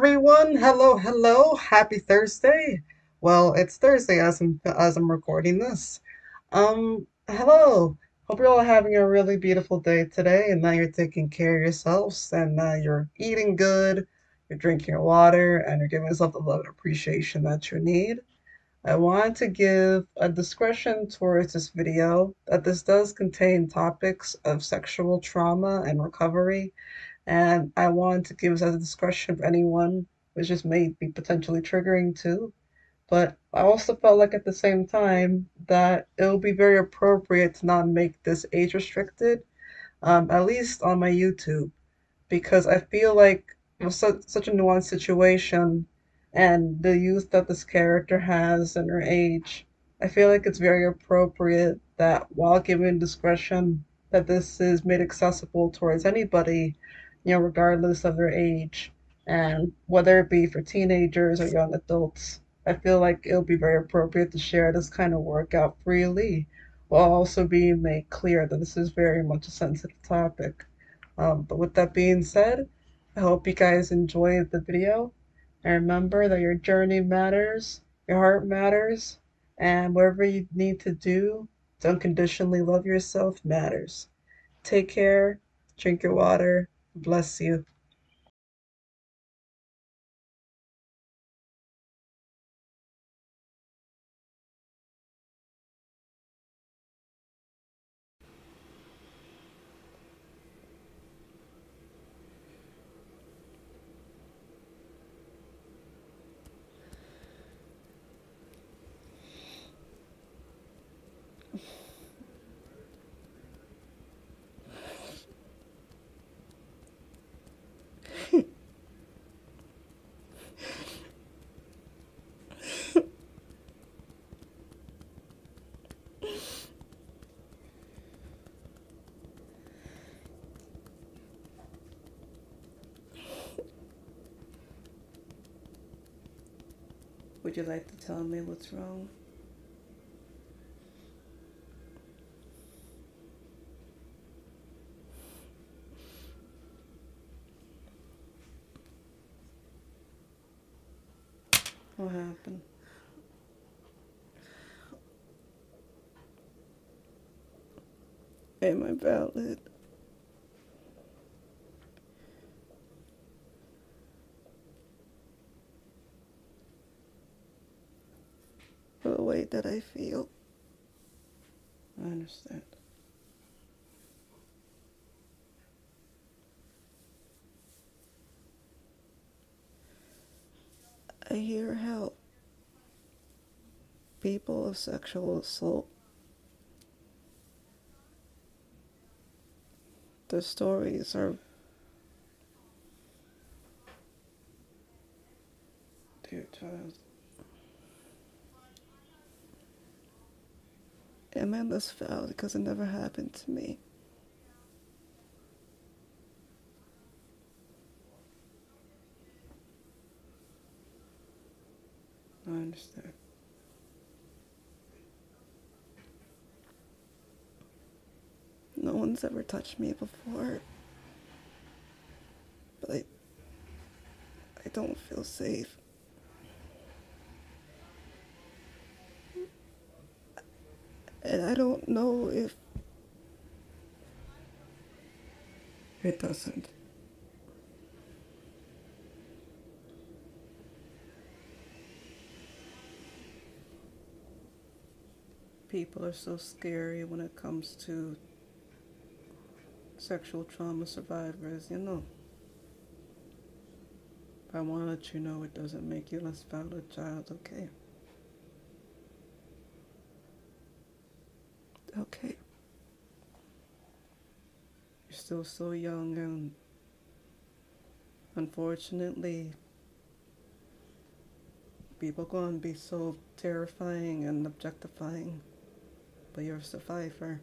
everyone. Hello, hello. Happy Thursday. Well, it's Thursday as I'm as I'm recording this. Um, hello. Hope you're all having a really beautiful day today and that you're taking care of yourselves and uh, you're eating good, you're drinking your water, and you're giving yourself the love and appreciation that you need. I want to give a discretion towards this video that this does contain topics of sexual trauma and recovery and I want to give as a discretion for anyone, which just may be potentially triggering too. But I also felt like at the same time that it would be very appropriate to not make this age restricted, um, at least on my YouTube, because I feel like it was such, such a nuanced situation and the youth that this character has and her age, I feel like it's very appropriate that while giving discretion, that this is made accessible towards anybody you know, regardless of their age, and whether it be for teenagers or young adults. I feel like it'll be very appropriate to share this kind of work out freely while also being made clear that this is very much a sensitive topic. Um, but with that being said, I hope you guys enjoyed the video. And remember that your journey matters, your heart matters, and whatever you need to do to unconditionally love yourself matters. Take care, drink your water, Bless you. Would you like to tell me what's wrong? What happened? Am I valid? For the way that I feel. I understand. I hear how people of sexual assault, the stories are dear child. Am I this foul because it never happened to me? I understand. No one's ever touched me before. But I, I don't feel safe. I don't know if it doesn't. People are so scary when it comes to sexual trauma survivors, you know. I want to let you know it doesn't make you less valid child? Okay. You're still so young and unfortunately people gonna be so terrifying and objectifying but you're a survivor.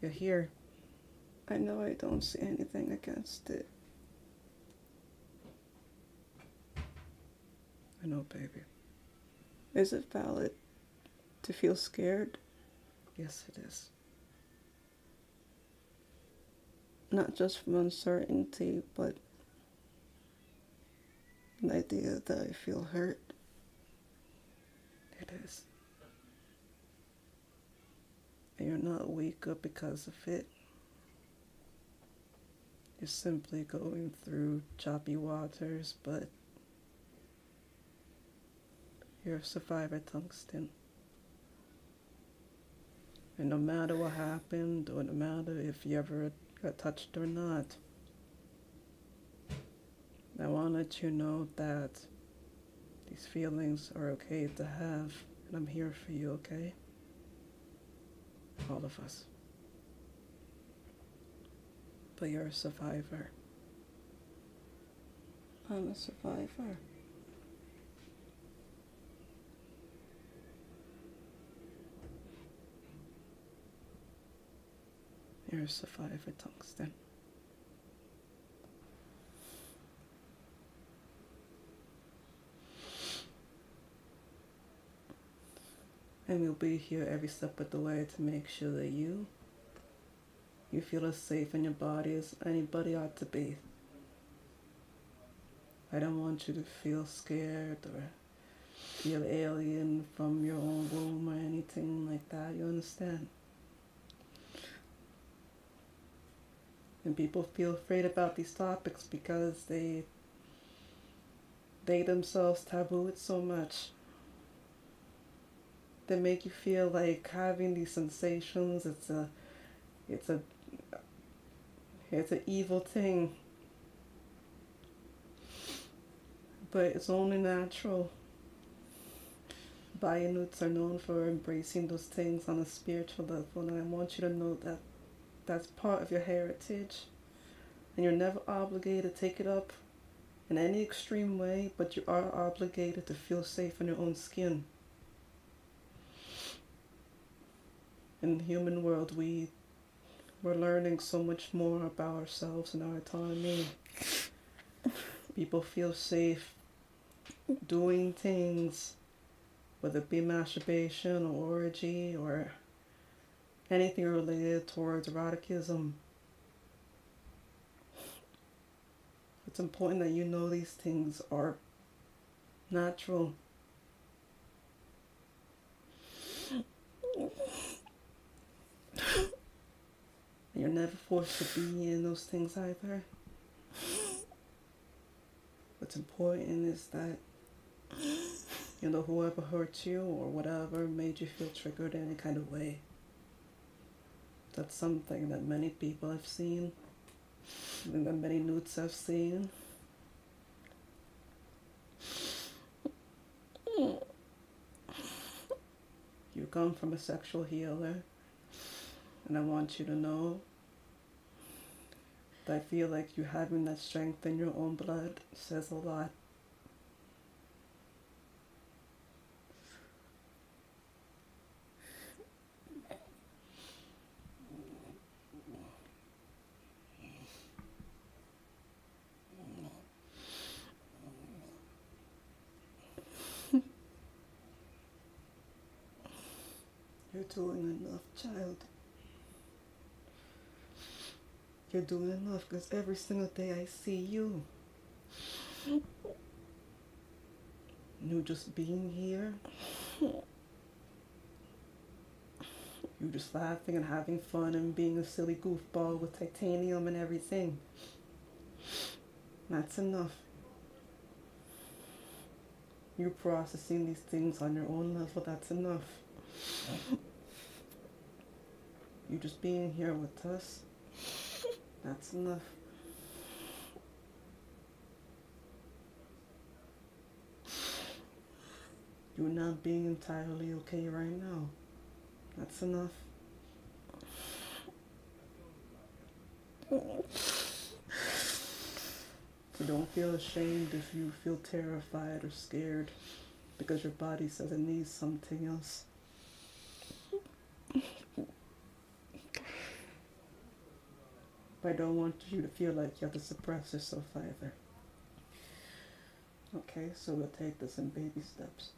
You're here. I know I don't see anything against it. I know, baby. Is it valid to feel scared? Yes, it is. not just from uncertainty, but the idea that I feel hurt. It is. And you're not weaker because of it. You're simply going through choppy waters, but you're a survivor, Tungsten. And no matter what happened, or no matter if you ever got touched or not, I want to let you know that these feelings are okay to have, and I'm here for you, okay? All of us. But you're a survivor. I'm a survivor. You're a survivor, Tungsten. And we'll be here every step of the way to make sure that you you feel as safe in your body as anybody ought to be. I don't want you to feel scared or feel alien from your own womb or anything like that. You understand? And people feel afraid about these topics because they they themselves taboo it so much. They make you feel like having these sensations. It's a, it's a, it's an evil thing. But it's only natural. Bia Newts are known for embracing those things on a spiritual level, and I want you to know that that's part of your heritage. And you're never obligated to take it up in any extreme way, but you are obligated to feel safe in your own skin. In the human world, we we're learning so much more about ourselves and our autonomy. People feel safe doing things, whether it be masturbation or orgy or anything related towards eroticism. It's important that you know these things are natural. You're never forced to be in those things either. What's important is that you know whoever hurt you or whatever made you feel triggered in any kind of way. That's something that many people have seen, that many newts have seen. You come from a sexual healer, and I want you to know that I feel like you having that strength in your own blood says a lot. Doing enough, child. You're doing enough because every single day I see you. You just being here. You just laughing and having fun and being a silly goofball with titanium and everything. That's enough. You're processing these things on your own level, that's enough. You just being here with us, that's enough. You're not being entirely okay right now. That's enough. So don't feel ashamed if you feel terrified or scared because your body says it needs something else. But I don't want you to feel like you have to suppress yourself either. Okay, so we'll take this in baby steps.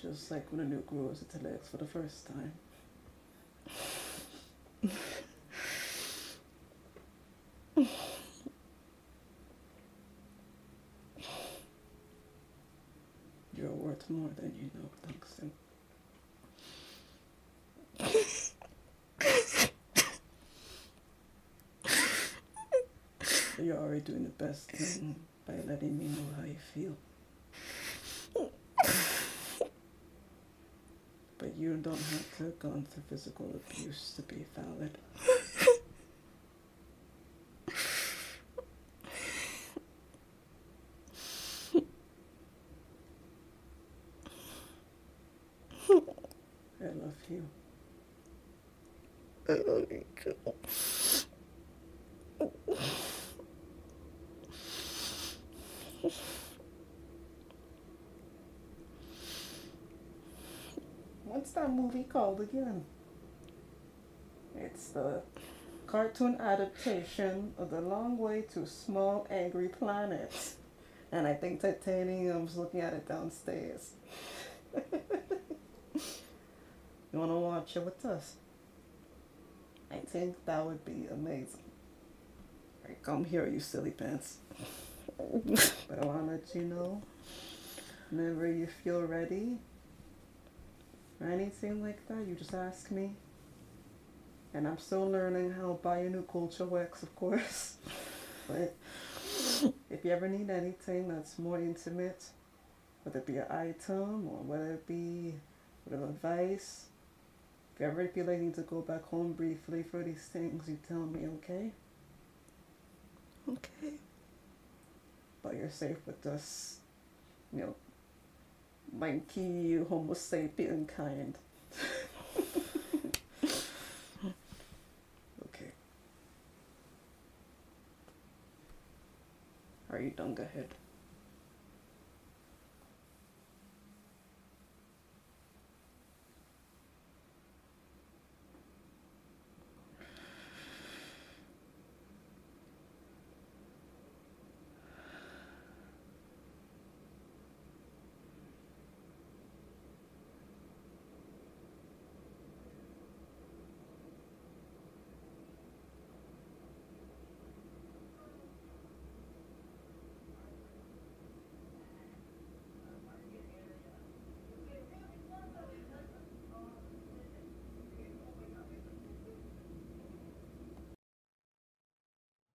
Just like when a new grows its legs for the first time. More than you know, Tungsten. You're already doing the best thing by letting me know how you feel. But you don't have to have gone through physical abuse to be valid. I love you. I love you too. What's that movie called again? It's the cartoon adaptation of The Long Way to Small Angry Planet. And I think Titanium's looking at it downstairs. you want to watch it with us? I think that would be amazing. Alright, come here, you silly pants. But I want to let you know whenever you feel ready or anything like that, you just ask me. And I'm still learning how Bia Newt culture works, of course. but if you ever need anything that's more intimate, whether it be an item or whether it be of advice, if you ever feel like you need to go back home briefly for these things, you tell me, okay? Okay. But you're safe with us, you know, monkey, Homo sapien kind. okay. Are you done? Go ahead.